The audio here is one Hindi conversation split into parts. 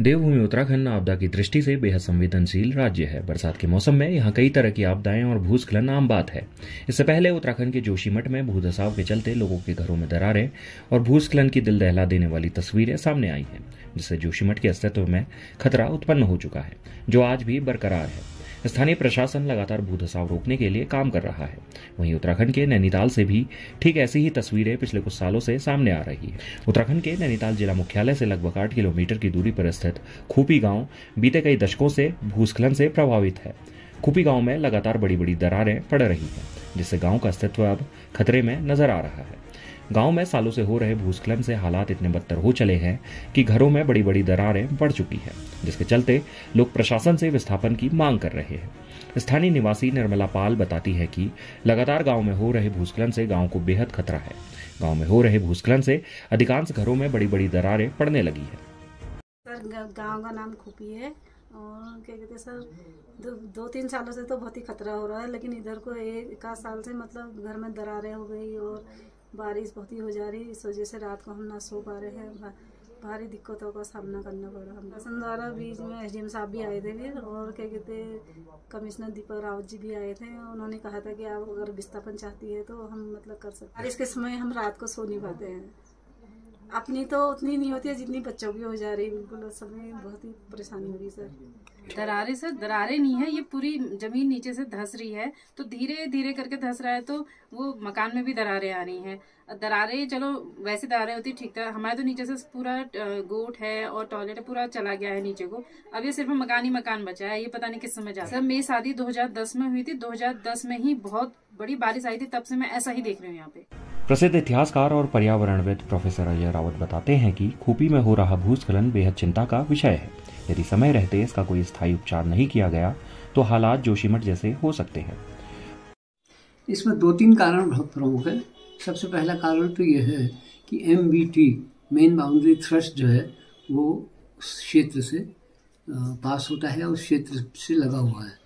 देवभूमि उत्तराखंड आपदा की दृष्टि से बेहद संवेदनशील राज्य है। बरसात के मौसम में यहाँ कई तरह की आपदाएँ और भूस्खलन आम बात है। इससे पहले उत्तराखंड के जोशीमठ में भूदसाव के चलते लोगों के घरों में दरारें और भूस्खलन की दिल दहला देने वाली तस्वीरें सामने आई हैं, जिससे जोशीमठ के अस्तित्व में खतरा उत्पन्न हो चुका है, जो आज भी बरकरार है। स्थानीय प्रशासन लगातार भूधसाव रोकने के लिए काम कर रहा है। वहीं उत्तराखंड के नैनीताल से भी ठीक ऐसी ही तस्वीरें पिछले कुछ सालों से सामने आ रही है। उत्तराखंड के नैनीताल जिला मुख्यालय से लगभग आठ किलोमीटर की दूरी पर स्थित खूपी गाँव बीते कई दशकों से भूस्खलन से प्रभावित है। खूपी गाँव में लगातार बड़ी बड़ी दरारें पड़ रही हैं, जिससे गाँव का अस्तित्व अब खतरे में नज़र आ रहा है। गाँव में सालों से हो रहे भूस्खलन से हालात इतने बदतर हो चले हैं कि घरों में बड़ी बड़ी दरारें बढ़ चुकी है जिसके चलते लोग प्रशासन से विस्थापन की मांग कर रहे हैं। स्थानीय निवासी निर्मला पाल बताती है कि लगातार गाँव में हो रहे भूस्खलन से गाँव को बेहद खतरा है। गाँव में हो रहे भूस्खलन से अधिकांश घरों में बड़ी बड़ी दरारें पड़ने लगी है। गाँव का नाम खुपी है और क्या कहते हैं सर दो, दो तीन सालों से तो बहुत ही खतरा हो रहा है लेकिन इधर को एक आध साल से मतलब घर में दरारें हो गई और बारिश बहुत ही हो जा रही है, इस वजह से रात को हम ना सो पा रहे हैं भारी दिक्कतों का सामना करना पड़ा हमें द्वारा बीच में एसडीएम साहब भी आए थे फिर, और क्या कहते कमिश्नर दीपक रावत जी भी आए थे, उन्होंने कहा था कि आप अगर विस्थापन चाहती है तो हम मतलब कर सकते बारिश के समय हम रात को सो नहीं पाते हैं। अपनी तो उतनी नहीं होती है जितनी बच्चों की हो जा रही है। बिल्कुल उस समय बहुत ही परेशानी हो रही है सर। दरारे सर दरारे नहीं है। ये पूरी ज़मीन नीचे से धस रही है। तो धीरे धीरे करके धस रहा है तो वो मकान में भी दरारें आ रही हैं। दरारे चलो वैसे दरारें होती ठीक था हमारे तो नीचे से पूरा गोट है और टॉयलेट है पूरा चला गया है नीचे को। अब ये सिर्फ़ मकान ही मकान बचा है। ये पता नहीं किस समय जा सर मेरी शादी 2010 में हुई थी। 2010 में ही बहुत बड़ी बारिश आई थी। तब से मैं ऐसा ही देख रही हूँ यहाँ पे। प्रसिद्ध इतिहासकार और पर्यावरणविद प्रोफेसर अजय रावत बताते हैं कि खूपी में हो रहा भूस्खलन बेहद चिंता का विषय है। यदि समय रहते इसका कोई स्थायी उपचार नहीं किया गया तो हालात जोशीमठ जैसे हो सकते हैं। इसमें दो तीन कारण बहुत प्रमुख है। सबसे पहला कारण तो यह है कि M B T main boundary thrust जो है, वो क्षेत्र से पास होता है उस क्षेत्र से लगा हुआ है।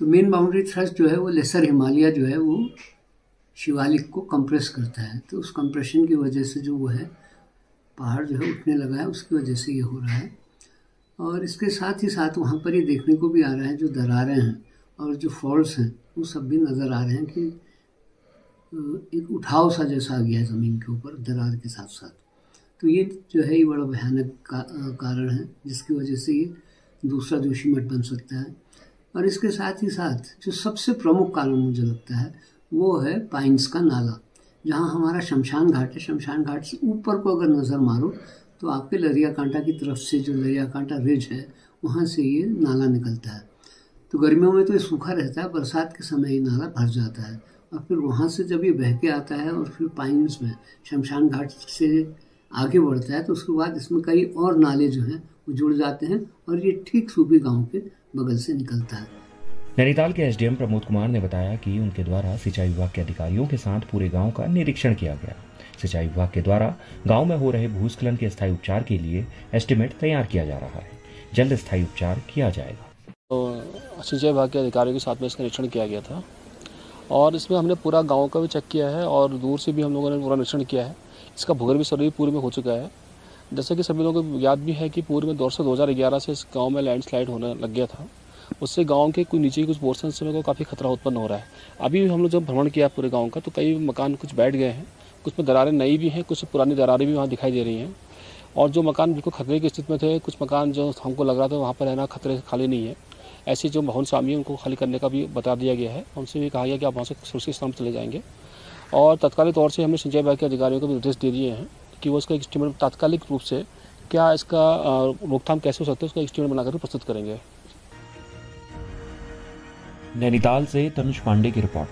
तो मेन बाउंड्री थ्रस्ट जो है, वो लेसर हिमालय जो है, वो शिवालिक को कंप्रेस करता है तो उस कंप्रेशन की वजह से जो वो है पहाड़ जो है उठने लगा है उसकी वजह से ये हो रहा है। और इसके साथ ही साथ वहाँ पर ये देखने को भी आ रहा है जो दरारें हैं और जो फॉल्स हैं वो सब भी नज़र आ रहे हैं कि एक उठाव सा जैसा आ गया है ज़मीन के ऊपर दरार के साथ साथ। तो ये जो है ये बड़ा भयानक का, कारण है जिसकी वजह से ये दूसरा जोशीमठ बन सकता है। और इसके साथ ही साथ जो सबसे प्रमुख कारण मुझे लगता है वो है पाइंस का नाला, जहाँ हमारा शमशान घाट है। शमशान घाट से ऊपर को अगर नज़र मारो तो आपके लरिया कांटा की तरफ़ से जो लरिया कांटा रिज है, वहाँ से ये नाला निकलता है। तो गर्मियों में तो ये सूखा रहता है, बरसात के समय ये नाला भर जाता है। और फिर वहाँ से जब ये बह के आता है और फिर पाइन्स में, शमशान घाट से आगे बढ़ता है तो उसके बाद इसमें कई और नाले जो हैं, वो जुड़ जाते हैं और ये ठीक सूबी गाँव के बगल से निकलता है। नैनीताल के एसडीएम प्रमोद कुमार ने बताया कि उनके द्वारा सिंचाई विभाग के अधिकारियों के साथ पूरे गाँव का निरीक्षण किया गया। सिंचाई विभाग के द्वारा गाँव में हो रहे भूस्खलन के स्थायी उपचार के लिए एस्टिमेट तैयार किया जा रहा है। जल्द स्थायी उपचार किया जाएगा। तो सिंचाई विभाग के अधिकारियों के साथ में इसका निरीक्षण किया गया था और इसमें हमने पूरा गाँव का भी चेक किया है और दूर से भी हम लोगों ने पूरा निरीक्षण किया है। इसका भूगर्भ सर्वे पूर्व में हो चुका है। जैसे कि सभी लोगों को याद भी है कि पूर्व में दो से दो से इस गाँव में लैंडस्लाइड होने लग गया था। उससे गाँव के कुछ नीचे कुछ पोर्सन से को काफ़ी खतरा उत्पन्न हो रहा है। अभी हम लोग जब भ्रमण किया पूरे गाँव का तो कई मकान कुछ बैठ गए हैं, कुछ में दरारें नई भी हैं, कुछ पुरानी दरारें भी वहाँ दिखाई दे रही हैं। और जो मकान बिल्कुल खतरे की स्थिति में थे, कुछ मकान जो हमको लग रहा था वहाँ पर रहना खतरे से खाली नहीं है। ऐसे जो भवन स्वामी उनको खाली करने का भी बता दिया गया है। उनसे भी कहा गया कि आप वहाँ से सुरक्षित स्थान चले जाएँगे। और तत्कालिक तौर से हमने सिंचाई विभाग के अधिकारियों को भी निर्देश दे दिए हैं कि वो इसका एस्टीमेट तात्कालिक रूप से क्या इसका रोकथाम कैसे हो सकता है, उसका एस्टीमेट बनाकर प्रस्तुत करेंगे। नैनीताल से तनुष पांडे की रिपोर्ट।